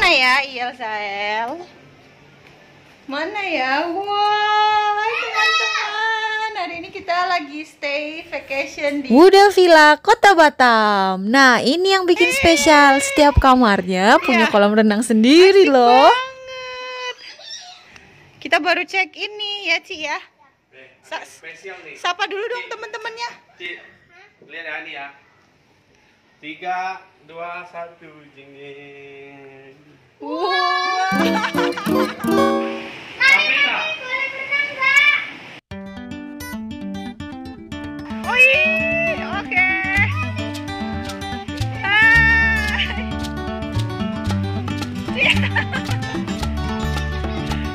Sael, Sael. Mana ya? Wah, teman-teman. Hari ini kita lagi stay vacation di Buddha Villa Kota Batam. Nah, ini yang bikin spesial. Setiap kamarnya punya Iya. kolam renang sendiri loh. banget. Kita baru check ini ya, Ci ya. Sa- spesial nih. Sapa dulu dong teman-temannya. Ci, lihat ya ini ya. Tiga, dua, satu, jeng. Wow. Oke.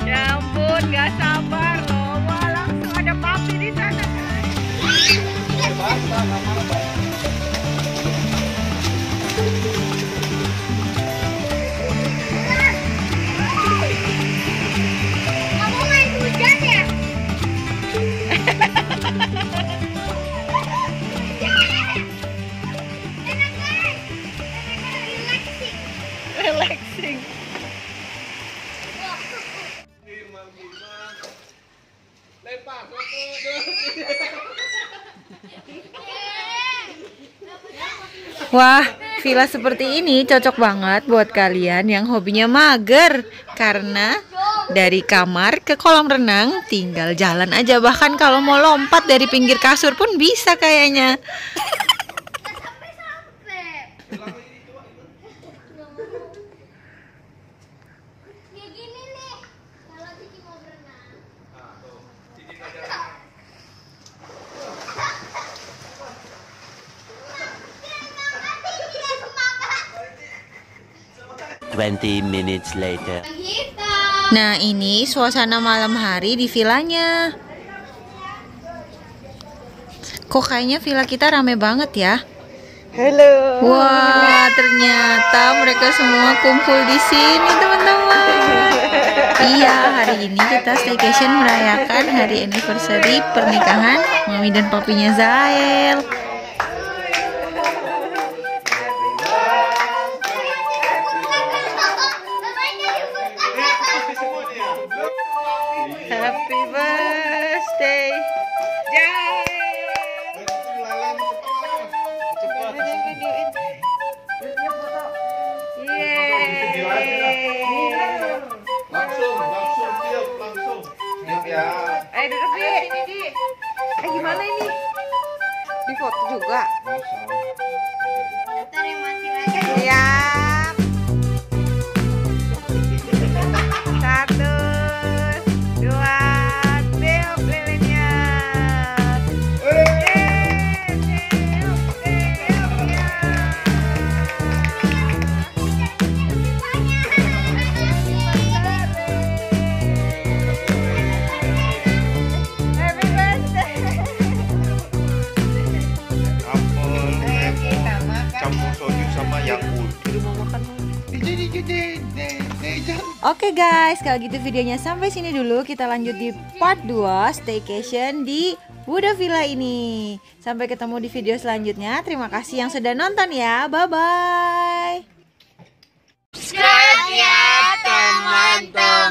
Ya ampun, nggak sabar loh. Wah, langsung ada papi di sana. guys. Relaxing. Wah, villa seperti ini cocok banget buat kalian yang hobinya mager. Karena dari kamar ke kolam renang tinggal jalan aja. Bahkan kalau mau lompat dari pinggir kasur pun bisa kayaknya. 20 minutes later. Nah, ini suasana malam hari di vilanya. Kok kayaknya villa kita rame banget ya? Halo. Wah, ternyata mereka semua kumpul di sini, teman-teman. Iya, hari ini kita staycation merayakan hari anniversary pernikahan mami dan papinya Zael. Happy birthday. Jai. Yeay. Langsung, langsung, tiup, langsung. Tiup ya. Eh duduk di sini di. Eh gimana ini? Di foto juga. Ntar yang mati. Siap. Oke guys, kalau gitu videonya sampai sini dulu. Kita lanjut di part 2 staycation di Buddha Villa ini. Sampai ketemu di video selanjutnya. Terima kasih yang sudah nonton ya. Bye-bye. Subscribe ya teman-teman.